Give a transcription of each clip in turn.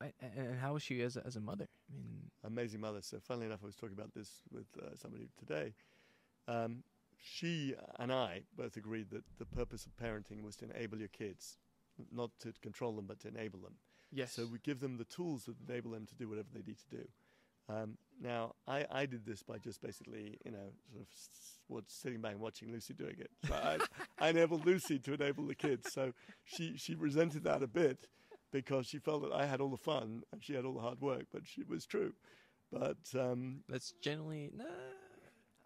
and how was she as a, as a mother? I mean, amazing mother. So, funnily enough, I was talking about this with uh, somebody today. Um, she and I both agreed that the purpose of parenting was to enable your kids, not to control them, but to enable them. yes. So we give them the tools that enable them to do whatever they need to do. Um, now, I, I did this by just basically, you know, sort of what, sitting back and watching Lucy doing it. So I, I enabled Lucy to enable the kids. So she, she resented that a bit because she felt that I had all the fun and she had all the hard work, but she was true. But um, that's generally nah.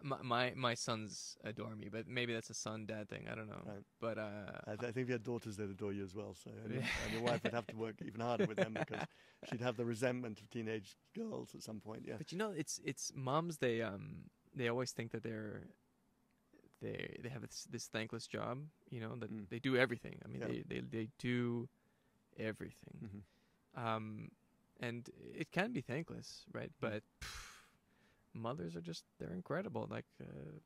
My, my my sons adore me, but maybe that's a son dad thing. I don't know. Right. But uh, I, I think if you had daughters, they'd adore you as well. So and, Yeah. and your wife would have to work even harder with them because she'd have the resentment of teenage girls at some point. Yeah. But you know, it's it's moms. They um they always think that they're they they have this, this thankless job. You know that Mm. they do everything. I mean, Yeah. they, they they do everything. hmm Um, and it can be thankless, right? But pff, mothers are just they're incredible. Like, uh,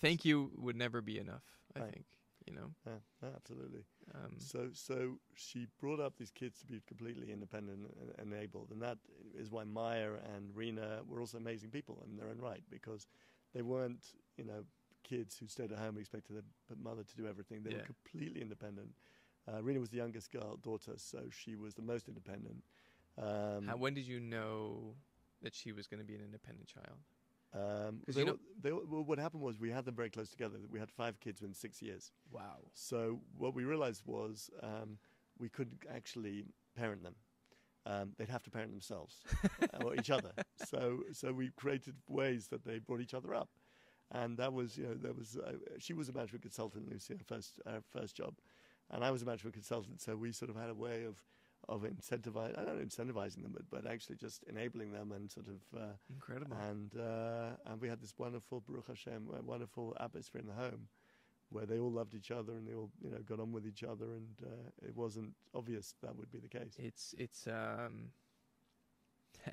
thank you would never be enough. I Right. think you know. Yeah, absolutely. Um, So, so she brought up these kids to be completely independent and enabled, and that is why Maia and Rina were also amazing people in their own right because they weren't, you know, kids who stayed at home and expected their mother to do everything. They Yeah. were completely independent. Uh, Rina was the youngest girl, daughter, so she was the most independent. Um, how, when did you know that she was going to be an independent child? um, 'Cause they you were- they well, what happened was we had them very close together. We had five kids within six years. Wow. So what we realized was um, we couldn't actually parent them. Um, they'd have to parent themselves or each other. So so we created ways that they brought each other up, and that was you know there was uh, she was a management consultant, Lucy, her first her first job, and I was a management consultant. So we sort of had a way of of incentivizing, I don't know, incentivizing them, but, but actually just enabling them and sort of uh, Incredible. and uh, and we had this wonderful Baruch Hashem, uh, wonderful atmosphere in the home, where they all loved each other and they all you know got on with each other, and uh, it wasn't obvious that would be the case. it's it's um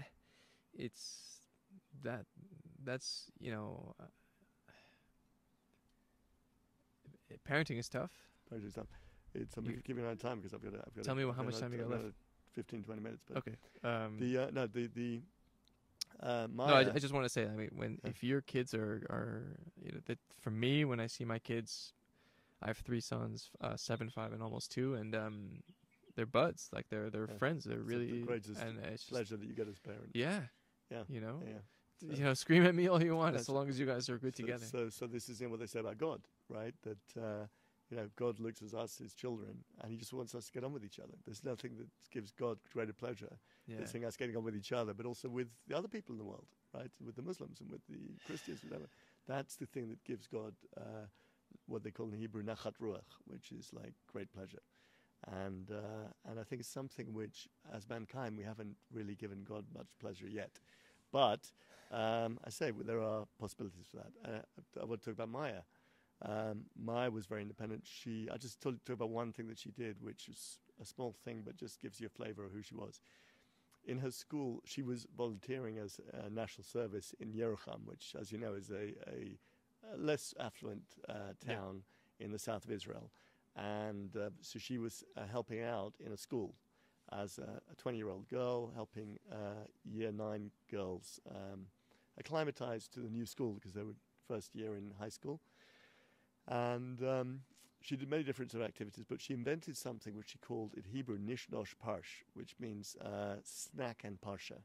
it's that that's you know uh, parenting is tough Very good stuff. It's something You- keep me on time because I've got to, I've got Tell me how much time you got left. another 15, 20 minutes. But okay um the uh, no the the uh, no I, I just want to say i mean when Yeah. if your kids are are you know that for me when i see my kids i have three sons uh seven five and almost two and um they're buds like they're they're Yeah. friends they're It's really greatest and it's just, pleasure that you get as parents. yeah Yeah. you know Yeah. T- you know scream at me all you want as long as you guys are good so, together So, so this is in what they say about God, right? That uh, you know God looks at us, His children, and He just wants us to get on with each other. There's nothing that gives God greater pleasure yeah than seeing us getting on with each other, but also with the other people in the world, right? With the Muslims and with the Christians, whatever. That's the thing that gives God uh, what they call in Hebrew nachat ruach, which is like great pleasure. And uh, and I think it's something which, as mankind, we haven't really given God much pleasure yet. But um, I say well, there are possibilities for that. Uh, I want to talk about Maia. Um, Maia was very independent. She, I just told you about one thing that she did, which is a small thing, but just gives you a flavour of who she was. In her school, she was volunteering as a national service in Yerucham, which, as you know, is a, a, a less affluent uh, Yeah. town in the south of Israel. And uh, so she was uh, helping out in a school as a 20 year old girl, helping uh, year nine girls um, acclimatize to the new school because they were first year in high school. And um, she did many different sort of activities, but she invented something which she called in Hebrew nishnosh parsh, which means uh, snack and parsha.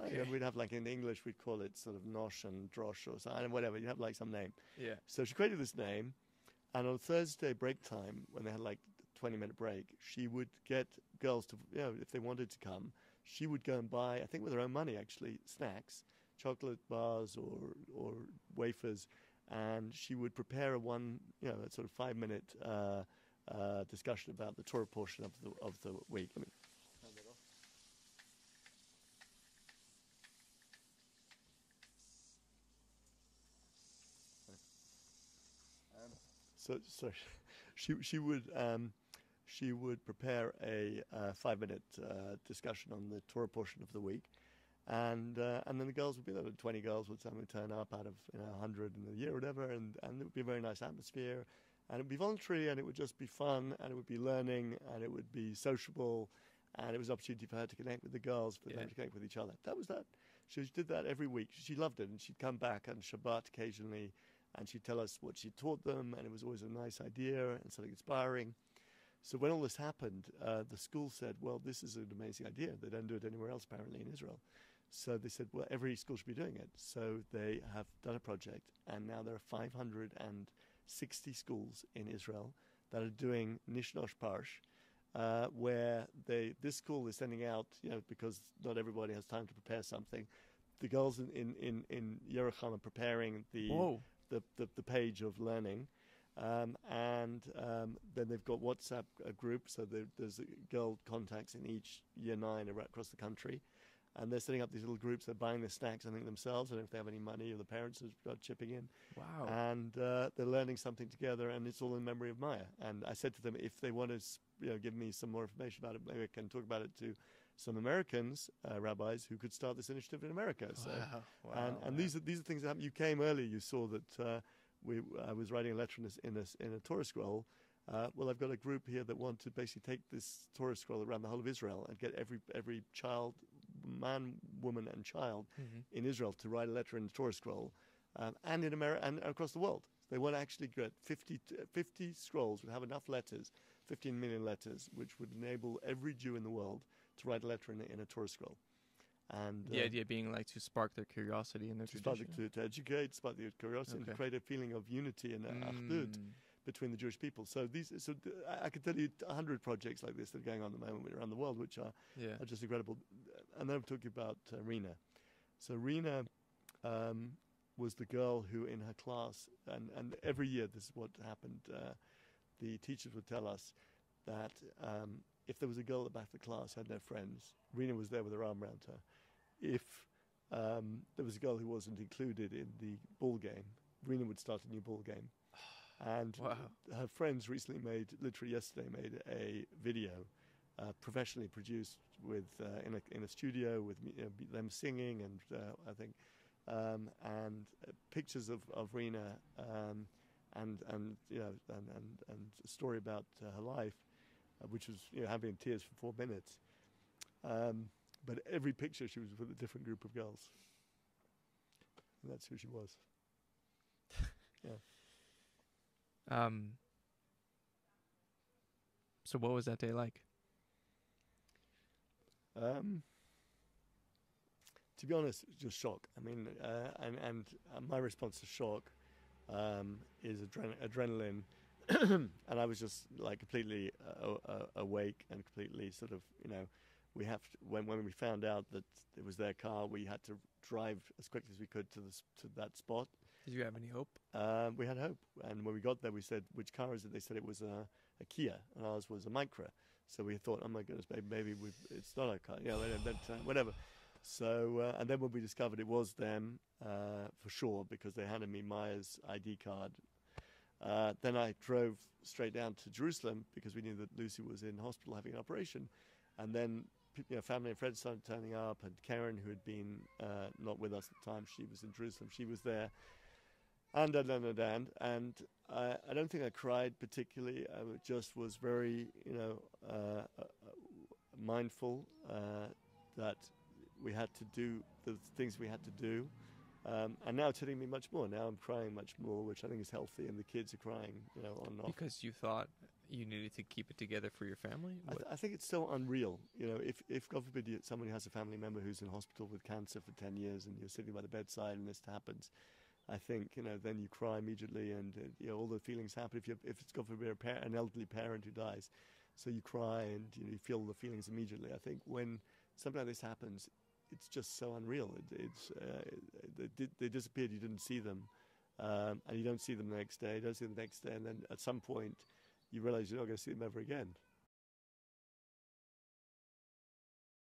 Like, okay we'd have like in English we'd call it sort of nosh and drosh or something, whatever. You have like some name. yeah So she created this name, and on Thursday break time, when they had like 20 minute break, she would get girls to, you know, if they wanted to come, she would go and buy, I think with her own money actually, snacks, chocolate bars or, or wafers, and she would prepare a one, you know, a sort of five minute uh, uh, discussion about the Torah portion of the, of the week. Let me turn. Um, so sorry, she she would um, she would prepare a uh, five minute uh, discussion on the Torah portion of the week, and uh, and then the girls would be there. Twenty girls would suddenly turn up out of you know hundred in the year or whatever, and and it would be a very nice atmosphere, and it would be voluntary, and it would just be fun, and it would be learning, and it would be sociable. and it was an opportunity for her to connect with the girls, for Yeah. them to connect with each other. That was that. She did that every week. She loved it, and she'd come back on Shabbat occasionally, and she'd tell us what she taught them, and it was always a nice idea and something inspiring. So when all this happened, uh, the school said, "Well, this is an amazing idea. They don't do it anywhere else, apparently, in Israel." So they said, "Well, every school should be doing it." So they have done a project, and now there are 560 schools in Israel that are doing Nishnosh Parsh, uh, where they this school is sending out, you know, because not everybody has time to prepare something. The girls in in in, in Yerucham are preparing the the, the, the page of learning. Um, and um, then they've got WhatsApp uh, group, so there's a girl contacts in each year nine across the country, and they're setting up these little groups. They're buying their snacks, I think themselves. I don't know if they have any money or the parents are chipping in, Wow. and uh, they're learning something together, and it's all in memory of Maia. And I said to them, if they want to, you know, give me some more information about it, maybe I can talk about it to some Americans, uh, rabbis, who could start this initiative in America. So wow. Wow. and, and wow. these are these are things that happen. You came earlier. You saw that uh, we I was writing a letter in a in a, in a Torah scroll. Uh, well, I've got a group here that want to basically take this Torah scroll around the whole of Israel and get every every child, man, woman, and child Mhm. in Israel to write a letter in the Torah scroll, um, and in America and across the world. They want to actually get 50, 50 scrolls would have enough letters, 15 million letters, which would enable every Jew in the world to write a letter in a, in a Torah scroll. And The uh, idea being like to spark their curiosity and their to tradition. to, to educate, spark the curiosity, and to create a feeling of unity and Mm. between the Jewish people. So these, so I- could tell you a hundred projects like this that are going on at the moment around the world, which are, Yeah. are just incredible. And then I'm talking about uh, Rina. So Rina um, was the girl who, in her class, and, and every year this is what happened. Uh, the teachers would tell us that um, if there was a girl at the back of the class who had no friends, Rina was there with her arm around her. If um, there was a girl who wasn't included in the ball game, Rina would start a new ball game. And Wow. her friends recently made, literally yesterday, made a video, uh, professionally produced with uh, in a in a studio with you know, them singing and uh, I think um, and uh, pictures of of Rina um, and and you know and and, and a story about uh, her life, uh, which was you know having in tears for four minutes. Um, but every picture she was with a different group of girls, and that's who she was. Um. So what was that day like? Um, to be honest, just shock. I mean, uh, and and uh, my response to shock um, is adren- adrenaline, and I was just like completely uh, uh, awake and completely sort of, you know, we have to, when when we found out that it was their car, we had to drive as quickly as we could to the to that spot. Did you have any hope? Um, we had hope, and when we got there, we said, "Which car is it?" They said it was a, a Kia, and ours was a Micra. So we thought, "Oh my goodness, maybe, maybe we it's not then, uh, whatever." So uh, and then when we discovered it was them uh, for sure because they handed me Maia's ID card. Uh, then I drove straight down to Jerusalem because we knew that Lucy was in hospital having an operation, and then you know, family and friends started turning up, and Karen, who had been uh, not with us at the time, she was in Jerusalem. She was there, and and and and and, and I, I don't think I cried particularly. I just was very, you know, uh, uh, mindful uh, that we had to do the things we had to do. Um, and now it's hitting me much more. Now I'm crying much more, which I think is healthy, and the kids are crying, you know, on and off. Because you thought you needed to keep it together for your family. I, th- I think it's so unreal. You know, if, if God forbid you, someone has a family member who's in hospital with cancer for 10 years and you're sitting by the bedside and this happens, I think, you know, then you cry immediately and, uh, you know, all the feelings happen. If, you if it's God forbid a par- an elderly parent who dies, so you cry and, you know, you feel the feelings immediately. I think when something like this happens, it's just so unreal. It, it's, uh, they, they disappeared, you didn't see them. Um, and you don't see them the next day, you don't see them the next day, and then at some point, you realize you're not going to see them ever again.